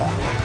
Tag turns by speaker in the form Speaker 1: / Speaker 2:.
Speaker 1: Bye.